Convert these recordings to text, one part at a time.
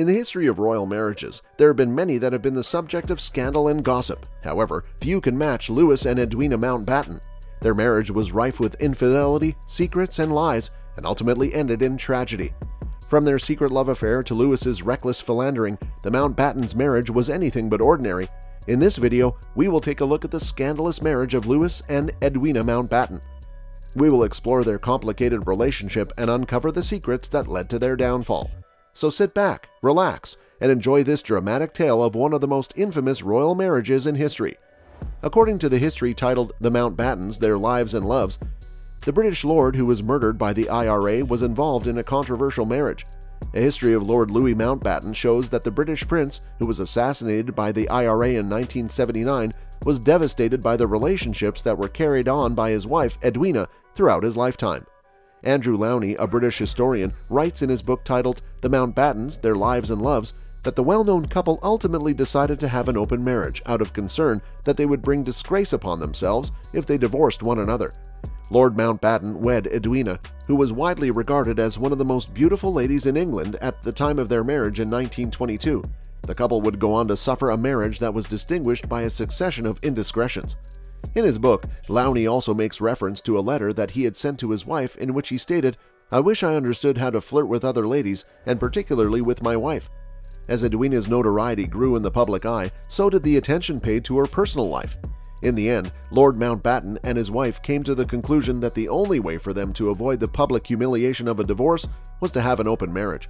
In the history of royal marriages, there have been many that have been the subject of scandal and gossip. However, few can match Louis and Edwina Mountbatten. Their marriage was rife with infidelity, secrets, and lies, and ultimately ended in tragedy. From their secret love affair to Louis's reckless philandering, the Mountbattens' marriage was anything but ordinary. In this video, we will take a look at the scandalous marriage of Louis and Edwina Mountbatten. We will explore their complicated relationship and uncover the secrets that led to their downfall. So sit back, relax, and enjoy this dramatic tale of one of the most infamous royal marriages in history. According to the history titled The Mountbattens, Their Lives and Loves, the British lord who was murdered by the IRA was involved in a controversial marriage. A history of Lord Louis Mountbatten shows that the British prince, who was assassinated by the IRA in 1979, was devastated by the relationships that were carried on by his wife, Edwina, throughout his lifetime. Andrew Lownie, a British historian, writes in his book titled The Mountbattens, Their Lives and Loves that the well-known couple ultimately decided to have an open marriage out of concern that they would bring disgrace upon themselves if they divorced one another. Lord Mountbatten wed Edwina, who was widely regarded as one of the most beautiful ladies in England at the time of their marriage in 1922. The couple would go on to suffer a marriage that was distinguished by a succession of indiscretions. In his book, Lownie also makes reference to a letter that he had sent to his wife in which he stated, I wish I understood how to flirt with other ladies, and particularly with my wife. As Edwina's notoriety grew in the public eye, so did the attention paid to her personal life. In the end, Lord Mountbatten and his wife came to the conclusion that the only way for them to avoid the public humiliation of a divorce was to have an open marriage.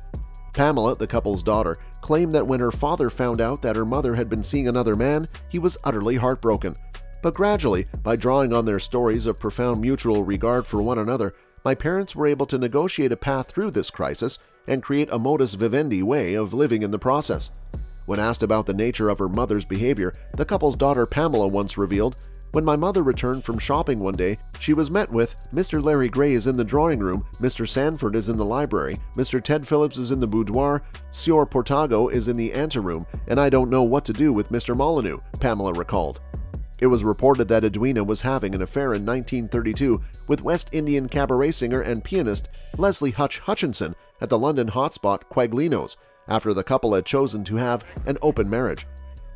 Pamela, the couple's daughter, claimed that when her father found out that her mother had been seeing another man, he was utterly heartbroken. But gradually, by drawing on their stories of profound mutual regard for one another, my parents were able to negotiate a path through this crisis and create a modus vivendi way of living in the process. When asked about the nature of her mother's behavior, the couple's daughter Pamela once revealed, When my mother returned from shopping one day, she was met with, Mr. Larry Gray is in the drawing room, Mr. Sanford is in the library, Mr. Ted Phillips is in the boudoir, Sieur Portago is in the anteroom, and I don't know what to do with Mr. Molyneux, Pamela recalled. It was reported that Edwina was having an affair in 1932 with West Indian cabaret singer and pianist Leslie Hutch Hutchinson at the London hotspot Quaglinos after the couple had chosen to have an open marriage.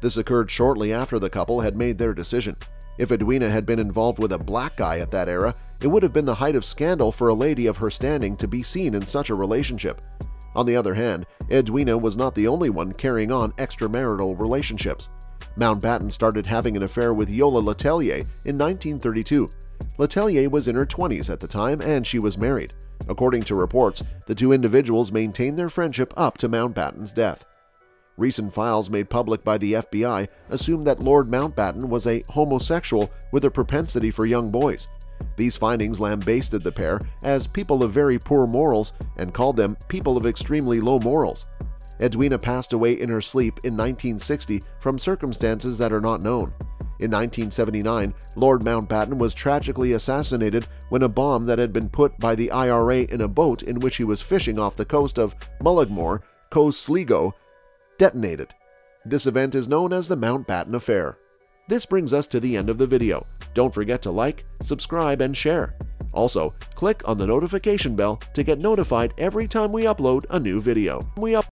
This occurred shortly after the couple had made their decision. If Edwina had been involved with a black guy at that era, it would have been the height of scandal for a lady of her standing to be seen in such a relationship. On the other hand, Edwina was not the only one carrying on extramarital relationships. Mountbatten started having an affair with Yola Letellier in 1932. Letellier was in her 20s at the time and she was married. According to reports, the two individuals maintained their friendship up to Mountbatten's death. Recent files made public by the FBI assume that Lord Mountbatten was a homosexual with a propensity for young boys. These findings lambasted the pair as people of very poor morals and called them people of extremely low morals. Edwina passed away in her sleep in 1960 from circumstances that are not known. In 1979, Lord Mountbatten was tragically assassinated when a bomb that had been put by the IRA in a boat in which he was fishing off the coast of Mullaghmore, Coast Sligo, detonated. This event is known as the Mountbatten Affair. This brings us to the end of the video. Don't forget to like, subscribe, and share. Also, click on the notification bell to get notified every time we upload a new video. We up